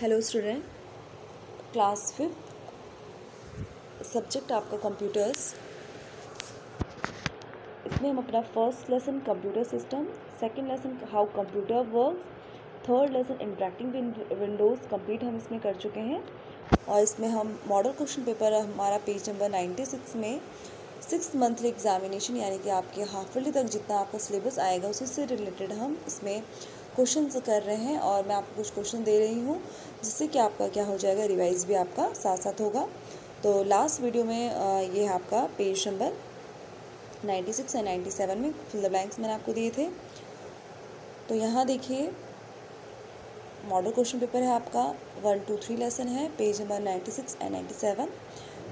Hello student class fifth subject आपका computers इसमें हम अपना first lesson computer system second lesson how computer work third lesson interacting Windows complete हम इसमें कर चुके हैं। और इसमें हम मॉडल क्वेश्चन पेपर हमारा पेज नंबर नाइन्टी सिक्स में सिक्स मंथली एग्जामिनेशन यानी कि आपके हाफ़ ईयरली तक जितना आपका सिलेबस आएगा, उसी से रिलेटेड हम इसमें क्वेश्चन कर रहे हैं और मैं आपको कुछ क्वेश्चन दे रही हूँ, जिससे कि आपका क्या हो जाएगा रिवाइज भी आपका साथ साथ होगा। तो लास्ट वीडियो में ये आपका page number ninety six and ninety seven में फिल द ब्लैंक्स मैंने आपको दिए थे। तो यहाँ देखिए मॉडल क्वेश्चन पेपर है आपका वन टू थ्री लेसन है page number ninety six and ninety seven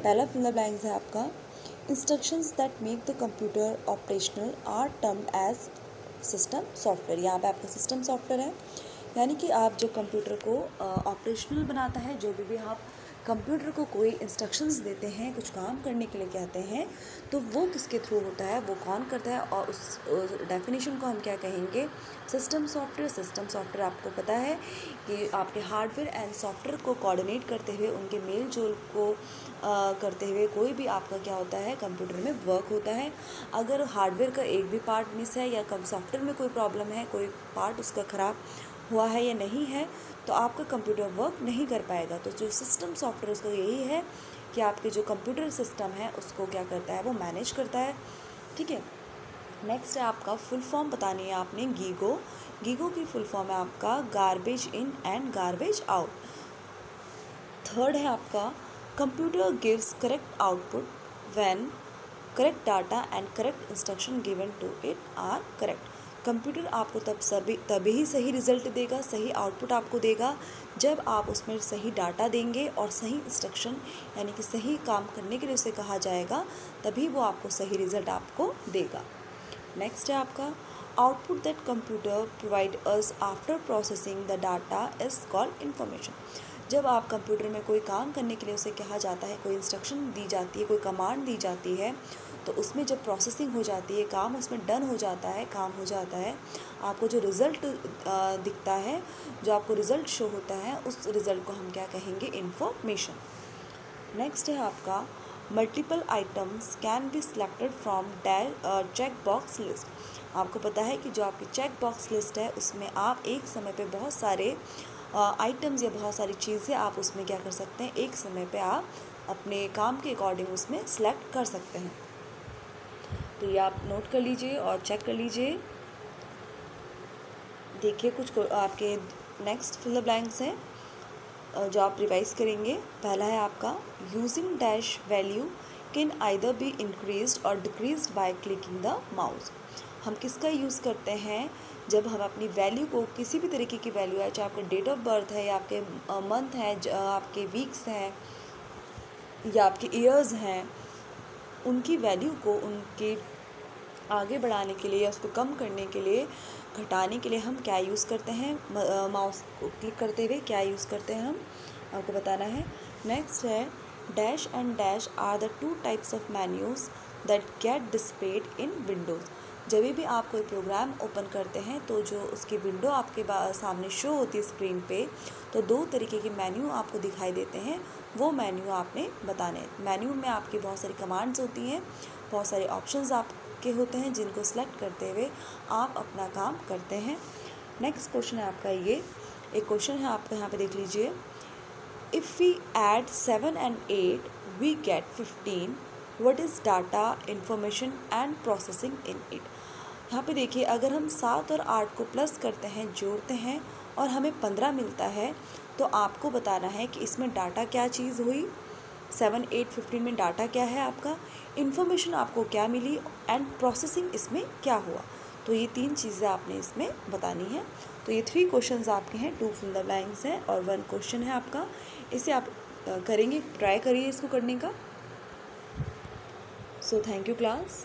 पहला फिल द ब्लैंक्स है आपका instructions that make the computer operational are termed as system software यहाँ पे आपका सिस्टम सॉफ्टवेयर है। यानी कि आप जो कंप्यूटर को ऑपरेशनल बनाता है, जो भी भी आप कंप्यूटर को कोई इंस्ट्रक्शंस देते हैं कुछ काम करने के लिए कहते हैं तो वो किसके थ्रू होता है? वो कौन करता है? और उस डेफिनेशन को हम क्या कहेंगे? सिस्टम सॉफ्टवेयर सिस्टम सॉफ्टवेयर आपको पता है कि आपके हार्डवेयर एंड सॉफ्टवेयर को कोऑर्डिनेट करते हुए उनके मेल जोल को आ, करते हुए कोई भी आपका क्या होता है? कंप्यूटर में वर्क होता है। अगर हार्डवेयर का एक भी पार्ट मिस है या कम सॉफ्टवेयर में कोई प्रॉब्लम है कोई पार्ट उसका ख़राब हुआ है या नहीं है तो आपका कंप्यूटर वर्क नहीं कर पाएगा। तो जो सिस्टम सॉफ्टवेयर उसका यही है कि आपके जो कंप्यूटर सिस्टम है, उसको क्या करता है, वो मैनेज करता है। ठीक है? नेक्स्ट है आपका फुल फॉर्म बतानी है आपने गीगो गीगो की फुल फॉर्म है आपका garbage in and garbage out third है आपका computer gives correct output when correct data and correct instruction given to it are correct computer आपको तब सभी, तभी ही सही रिज़ल्ट देगा, सही आउटपुट आपको देगा, जब आप उसमें सही डाटा देंगे और सही इंस्ट्रक्शन यानी कि सही काम करने के लिए उसे कहा जाएगा, तभी वो आपको सही रिज़ल्ट आपको देगा। नेक्स्ट है आपका output that computer provide us after processing the data is called information जब आप कंप्यूटर में कोई काम करने के लिए उसे कहा जाता है, कोई इंस्ट्रक्शन दी जाती है, कोई कमांड दी जाती है तो उसमें जब प्रोसेसिंग हो जाती है, काम उसमें डन हो जाता है, काम हो जाता है, आपको जो रिज़ल्ट दिखता है, जो आपको रिज़ल्ट शो होता है, उस रिज़ल्ट को हम क्या कहेंगे? इन्फॉर्मेशन नेक्स्ट है आपका multiple items can be selected from Dell check box list आपको पता है कि जो आपकी चेक बॉक्स लिस्ट है, उसमें आप एक समय पे बहुत सारे आइटम्स या बहुत सारी चीज़ें आप उसमें क्या कर सकते हैं? एक समय पे आप अपने काम के अकॉर्डिंग उसमें सेलेक्ट कर सकते हैं। तो ये आप नोट कर लीजिए और चेक कर लीजिए। देखिए कुछ आपके नेक्स्ट फिल द ब्लैंक्स हैं जो आप रिवाइज करेंगे। पहला है आपका using dash value can either be increase और decrease by clicking the mouse हम किसका यूज़ करते हैं? जब हम अपनी वैल्यू को किसी भी तरीके की वैल्यू है, चाहे आपका डेट ऑफ़ बर्थ है या आपके मंथ हैं आपके वीक्स हैं या आपके ईयर्स हैं उनकी वैल्यू को उनके आगे बढ़ाने के लिए या उसको कम करने के लिए, घटाने के लिए हम क्या यूज़ करते हैं? माउस को क्लिक करते हुए क्या यूज़ करते हैं हम? आपको बताना है। नेक्स्ट है dash and dash are the two types of menus that get displayed in Windows जब भी आप कोई प्रोग्राम ओपन करते हैं तो जो उसकी विंडो आपके सामने शो होती है स्क्रीन पे तो दो तरीके के मेन्यू आपको दिखाई देते हैं। वो मेन्यू आपने बताने मेन्यू में आपकी बहुत सारी कमांड्स होती हैं, बहुत सारे ऑप्शंस आपके होते हैं, जिनको सेलेक्ट करते हुए आप अपना काम करते हैं। नेक्स्ट क्वेश्चन है आपका ये। एक क्वेश्चन है आपका यहाँ पे देख लीजिए। If we add seven and eight we get fifteen what is data information and processing in it यहाँ पे देखिए, अगर हम सात और आठ को प्लस करते हैं, जोड़ते हैं और हमें पंद्रह मिलता है तो आपको बताना है कि इसमें डाटा क्या चीज़ हुई? सेवन, एट, फिफ्टीन में डाटा क्या है आपका? इन्फॉर्मेशन आपको क्या मिली? एंड प्रोसेसिंग इसमें क्या हुआ? तो ये तीन चीज़ें आपने इसमें बतानी है। तो ये थ्री क्वेश्चंस आपके हैं टू फिल द ब्लैंक्स हैं और वन क्वेश्चन है आपका। इसे आप करेंगे ट्राई करिए इसको करने का। So thank you class